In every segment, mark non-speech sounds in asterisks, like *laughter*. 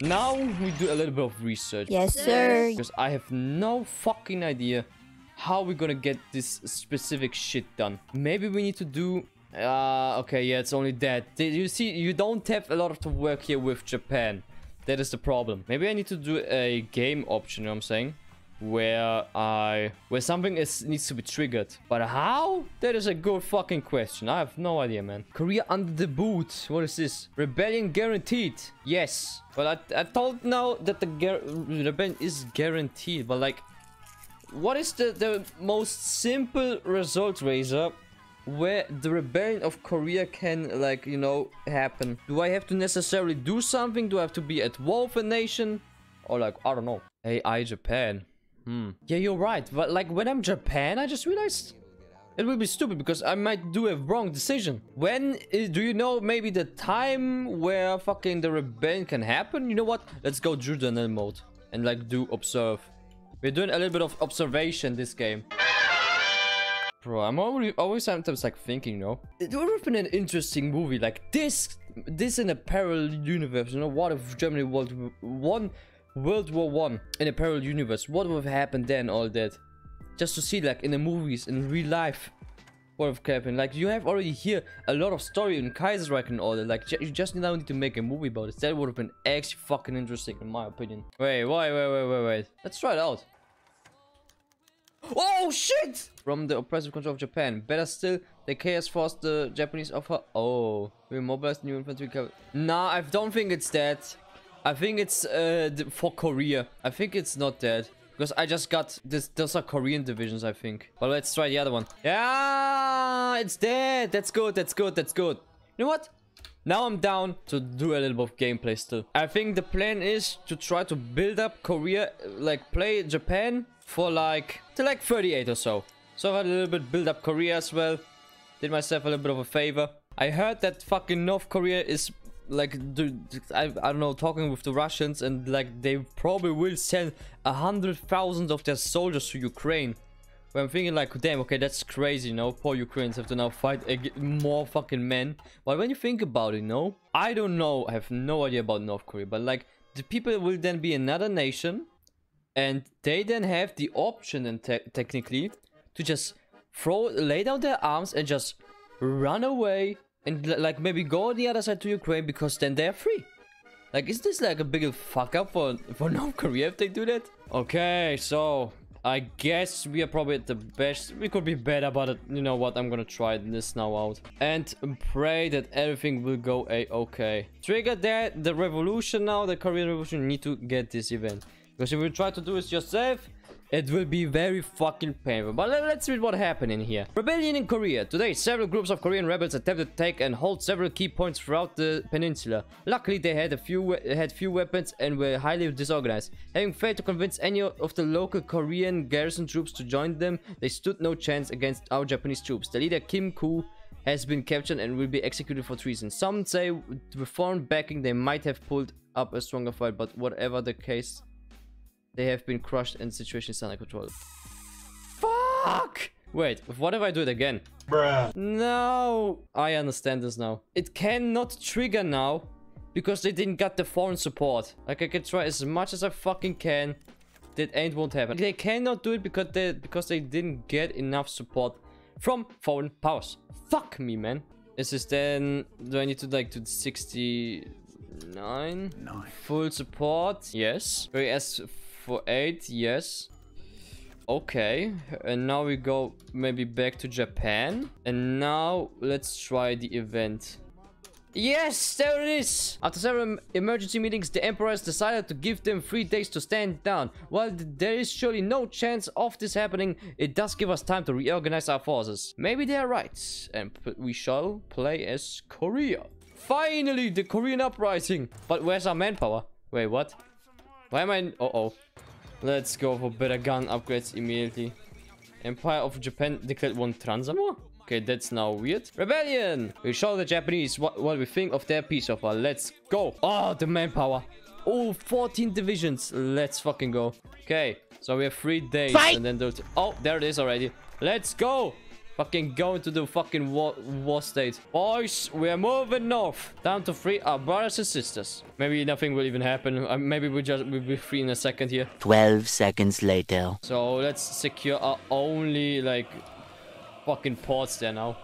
Now we do a little bit of research. Yes, sir. Because I have no fucking idea how we're gonna get this specific shit done. Maybe we need to do... Uh, okay, yeah, it's only that. Did You see, you don't have a lot of to work here with Japan. That is the problem. Maybe I need to do a game option, you know what I'm saying? Where I... Where something is needs to be triggered. But how? That is a good fucking question. I have no idea, man. Korea under the boot. What is this? Rebellion guaranteed. Yes. But I, I told now that the rebellion is guaranteed. But like... What is the, the most simple result, Razor? where the rebellion of Korea can, like, you know, happen. Do I have to necessarily do something? Do I have to be at war with a nation? Or like, I don't know. AI Japan. Hmm. Yeah, you're right. But like, when I'm Japan, I just realized it will be stupid because I might do a wrong decision. When is, do you know maybe the time where fucking the rebellion can happen? You know what? Let's go journal mode and like do observe. We're doing a little bit of observation this game. Bro, I'm always, always sometimes like thinking, you know, it would have been an interesting movie like this, this in a parallel universe. You know, what if Germany World One, World War One in a parallel universe? What would have happened then? All that, just to see like in the movies, in real life, what would have happened? Like you have already here a lot of story in Kaiserreich and all that. Like you just now need to make a movie about it. That would have been actually fucking interesting in my opinion. Wait, wait, wait, wait, wait, wait. Let's try it out. Oh shit! From the oppressive control of Japan. Better still, the chaos forced the Japanese offer. Oh, we mobilized new infantry. Nah, I don't think it's that. I think it's uh, for Korea. I think it's not dead. Because I just got this. Those are Korean divisions, I think. But let's try the other one. Yeah, it's dead. That's good. That's good. That's good. You know what? Now I'm down to do a little bit of gameplay still. I think the plan is to try to build up Korea, like play Japan for like, to like 38 or so. So I had a little bit build up Korea as well. Did myself a little bit of a favor. I heard that fucking North Korea is like, I, I don't know, talking with the Russians and like they probably will send a hundred thousand of their soldiers to Ukraine. Where I'm thinking like, damn, okay, that's crazy, you know? Poor Ukrainians have to now fight more fucking men. But when you think about it, you know? I don't know, I have no idea about North Korea, but like, the people will then be another nation. And they then have the option, and te technically, to just throw, lay down their arms and just run away. And like maybe go on the other side to Ukraine because then they're free. Like, is this like a big fuck up for, for *laughs* North Korea if they do that? Okay, so I guess we are probably at the best. We could be better, but uh, you know what? I'm gonna try this now out. And pray that everything will go a-okay. Trigger that, the revolution now, the Korean revolution, need to get this event. Because if you try to do it yourself, it will be very fucking painful. But let's read what happened in here. Rebellion in Korea. Today, several groups of Korean rebels attempted to take and hold several key points throughout the peninsula. Luckily, they had a few had few weapons and were highly disorganized. Having failed to convince any of the local Korean garrison troops to join them, they stood no chance against our Japanese troops. The leader Kim Koo has been captured and will be executed for treason. Some say with foreign backing they might have pulled up a stronger fight, but whatever the case they have been crushed and the situation is under control. Fuck! Wait, what if I do it again? Bruh. No! I understand this now. It cannot trigger now because they didn't get the foreign support. Like I can try as much as I fucking can. That ain't won't happen. They cannot do it because they because they didn't get enough support from foreign powers. Fuck me, man. Is this then do I need to like do 69? Nine. Full support? Yes. Whereas for 8, yes. Okay, and now we go maybe back to Japan. And now let's try the event. Yes, there it is! After several emergency meetings, the Emperor has decided to give them three days to stand down. While there is surely no chance of this happening, it does give us time to reorganize our forces. Maybe they are right, and we shall play as Korea. Finally, the Korean uprising! But where's our manpower? Wait, what? Why am I... Uh-oh. Let's go for better gun upgrades immediately. Empire of Japan declared one Transamo? Okay, that's now weird. Rebellion! We show the Japanese what, what we think of their peace offer. Let's go. Oh, the manpower. Oh, 14 divisions. Let's fucking go. Okay, so we have three days. Fight! And then those... Oh, there it is already. Let's go. Fucking going to the fucking war, war state. Boys, we're moving north. Down to free our brothers and sisters. Maybe nothing will even happen. Uh, maybe we'll just we'll be free in a second here. 12 seconds later. So let's secure our only, like, fucking ports there now.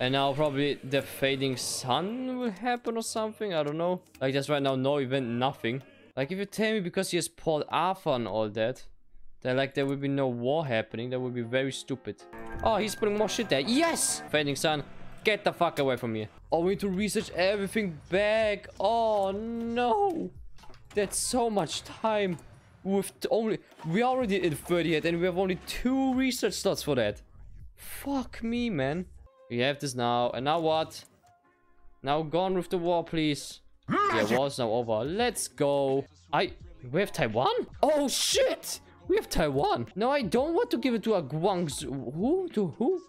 And now probably the fading sun will happen or something. I don't know. Like, just right now no event, nothing. Like, if you tell me because he has Port Arthur and all that, then, like, there will be no war happening. That would be very stupid. Oh, he's putting more shit there. Yes! Fading sun, get the fuck away from here. Oh, we need to research everything back. Oh, no. That's so much time. With only... We already in 38 and we have only two research slots for that. Fuck me, man. We have this now. And now what? Now gone with the war, please. Yeah, war's now over. Let's go. I... We have Taiwan? Oh, shit! We have Taiwan. No, I don't want to give it to a Guangzhou. Who? To who?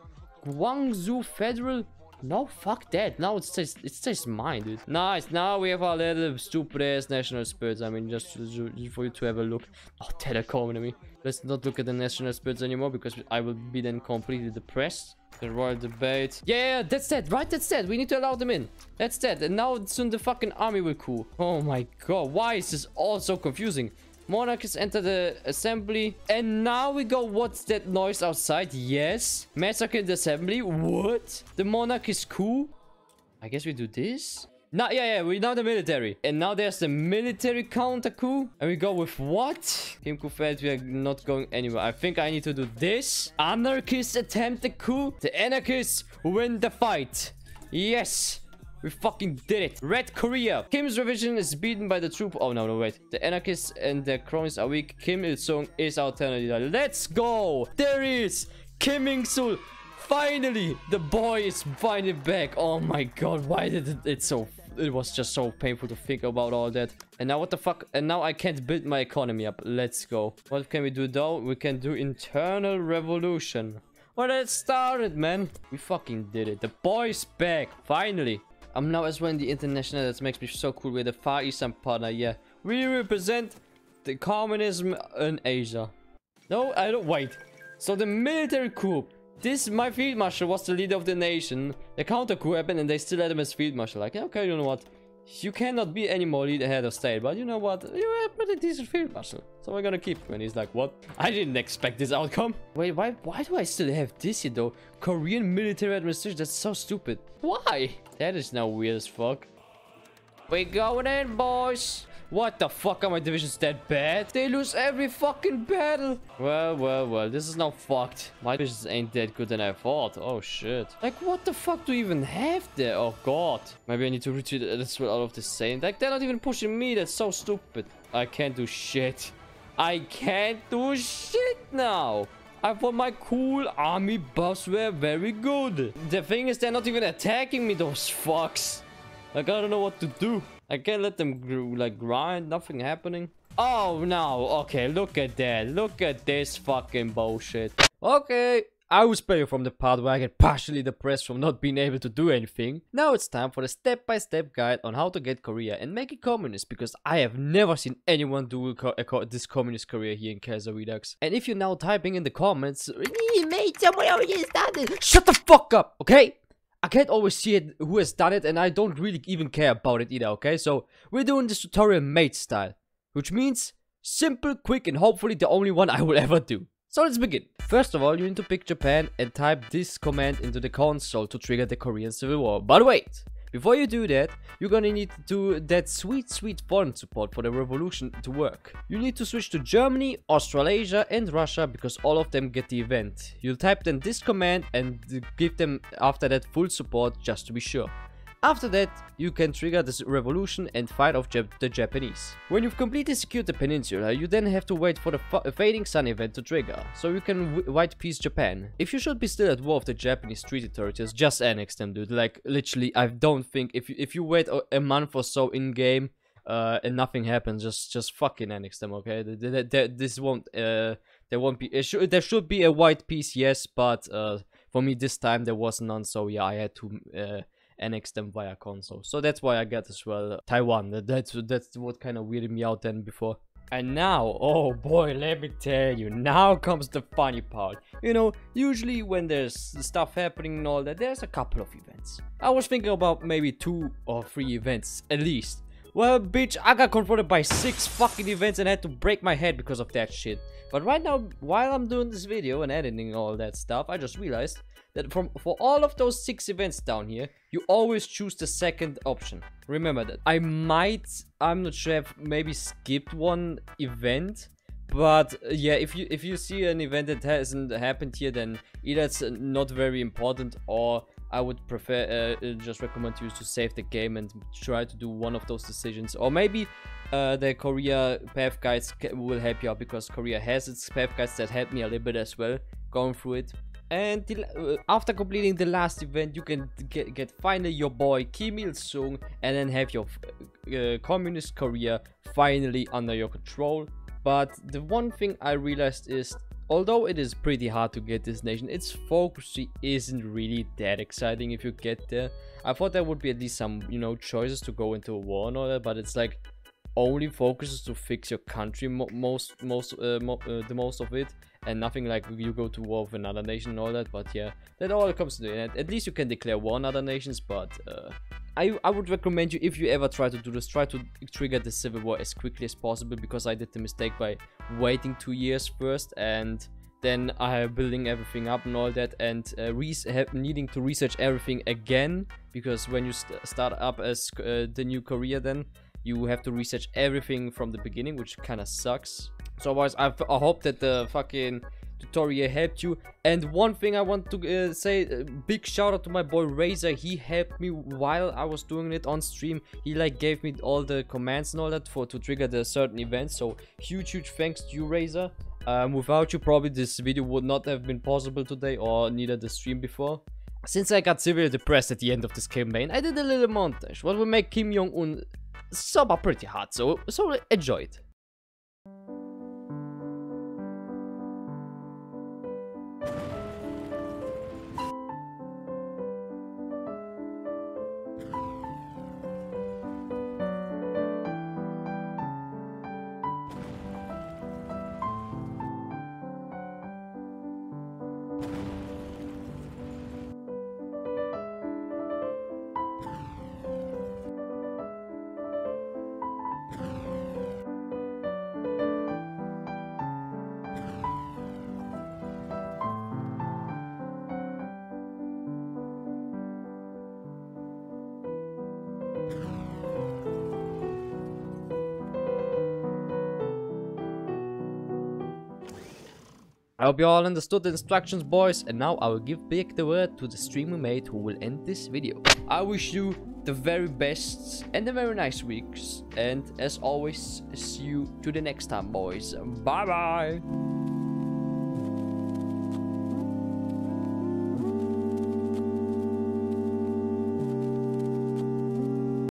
Guangzhou Federal? No, fuck that. Now it's just, it's just mine, dude. Nice. Now we have our little stupid ass national spirits. I mean, just, for you to have a look. Oh, telecom enemy. Let's not look at the national spirits anymore because I will be then completely depressed. The royal debate. Yeah, that's that, right? That's that. We need to allow them in. That's that. And now soon the fucking army will cool. Oh my god. Why is this all so confusing? Monarchists enter the assembly. And now we go, what's that noise outside? Yes. Massacre in the assembly. What? The monarch is cool. I guess we do this. Now, yeah, yeah, we're now the military. And now there's the military counter coup. And we go with what? Kim Koo. We are not going anywhere. I think I need to do this. Anarchists attempt the coup. The anarchists win the fight. Yes. We fucking did it. Red Korea. Kim's revision is beaten by the troop. Oh, no, no, wait. The anarchists and the cronies are weak. Kim Il-sung is our leader. Let's go. There is Kim Il-sung. Finally, the boy is finally back. Oh my god, why did it, it so... It was just so painful to think about all that. And now what the fuck? And now I can't build my economy up. Let's go. What can we do though? We can do internal revolution. Well, it, man. We fucking did it. The boy's back. Finally. I'm now as well in the international. That makes me so cool. We're the Far Eastern partner. Yeah, we represent the communism in Asia. No, I don't. Wait. So the military coup. This, my field marshal was the leader of the nation. The counter coup happened and they still had him as field marshal. Like, okay, you know what? You cannot be any more leader head of state, but you know what? You're a pretty decent field marshal. So we're gonna keep him. And he's like, what? I didn't expect this outcome. Wait, why why do I still have this here though? Korean military administration, that's so stupid. Why? That is now weird as fuck. We going in, boys. What the fuck are my divisions that bad? They lose every fucking battle. Well, well, well. This is now fucked. My divisions ain't that good than I thought. Oh, shit. Like, what the fuck do we even have there? Oh, God. Maybe I need to retreat this out of the same. Like, they're not even pushing me. That's so stupid. I can't do shit. I can't do shit now. I thought my cool army buffs were very good. The thing is, they're not even attacking me, those fucks. Like, I don't know what to do. I can't let them, like, grind. Nothing happening. Oh, no. Okay, look at that. Look at this fucking bullshit. Okay. I was playing from the part where I get partially depressed from not being able to do anything. Now it's time for the step-by-step -step guide on how to get Korea and make it communist because I have never seen anyone do co this communist Korea here in Kaiser Redux. And if you're now typing in the comments, mate, someone already started. Shut the fuck up, okay? I can't always see it who has done it and I don't really even care about it either, okay? So we're doing this tutorial mate style, which means simple, quick and hopefully the only one *laughs* I will ever do. So let's begin. First of all, you need to pick Japan and type this command into the console to trigger the Korean Civil War. But wait! Before you do that, you're gonna need to do that sweet sweet foreign support for the revolution to work. You need to switch to Germany, Australasia and Russia because all of them get the event. You'll type then this command and give them after that full support just to be sure. After that, you can trigger this revolution and fight off Jap the Japanese. When you've completely secured the peninsula, you then have to wait for the fading sun event to trigger, so you can white peace Japan. If you should be still at war with the Japanese treaty territories, just annex them dude, like literally I don't think, if you, if you wait a month or so in game, uh, and nothing happens, just just fucking annex them, okay? this won't, uh, there won't be, should, there should be a white peace, yes, but uh, for me this time there was none, so yeah, I had to uh, annex them via console. So that's why I got as well uh, Taiwan. That's that's what kind of weirded me out then before. And now, oh boy, let me tell you, now comes the funny part. You know, usually when there's stuff happening and all that, there's a couple of events. I was thinking about maybe two or three events, at least. Well, bitch, I got confronted by six fucking events and had to break my head because of that shit. But right now, while I'm doing this video and editing all that stuff, I just realized that from for all of those six events down here, you always choose the second option. Remember that. I might, I'm not sure, if maybe skipped one event. But uh, yeah, if you if you see an event that hasn't happened here, then either it's not very important or I would prefer uh, uh just recommend you to save the game and try to do one of those decisions. Or maybe uh, the Korea path guides will help you out because Korea has its path guides that help me a little bit as well going through it. And uh, after completing the last event, you can get, get finally your boy Kim Il Sung and then have your uh, communist Korea finally under your control. But the one thing I realized is, although it is pretty hard to get this nation, its focus isn't really that exciting if you get there. I thought there would be at least some, you know, choices to go into a war and all that, but it's like only focuses to fix your country mo most most uh, mo uh, the most of it and nothing like you go to war with another nation and all that but yeah that all comes to the end at least you can declare war on other nations but uh, I, I would recommend you if you ever try to do this try to trigger the civil war as quickly as possible because I did the mistake by waiting two years first and then I building everything up and all that and uh, needing to research everything again because when you st start up as uh, the new Korea then you have to research everything from the beginning, which kind of sucks. So otherwise, I, I hope that the fucking tutorial helped you. And one thing I want to uh, say, uh, big shout out to my boy Razor. He helped me while I was doing it on stream. He like gave me all the commands and all that for to trigger the certain events. So huge, huge thanks to you, Razor. Um, without you, probably this video would not have been possible today or neither the stream before. Since I got severely depressed at the end of this campaign, I did a little montage. What will make Kim Jong-un sub are pretty hard, so, so enjoy it. I hope you all understood the instructions boys and now I will give back the word to the streamer mate who will end this video. I wish you the very best and a very nice weeks and as always see you to the next time boys. Bye bye!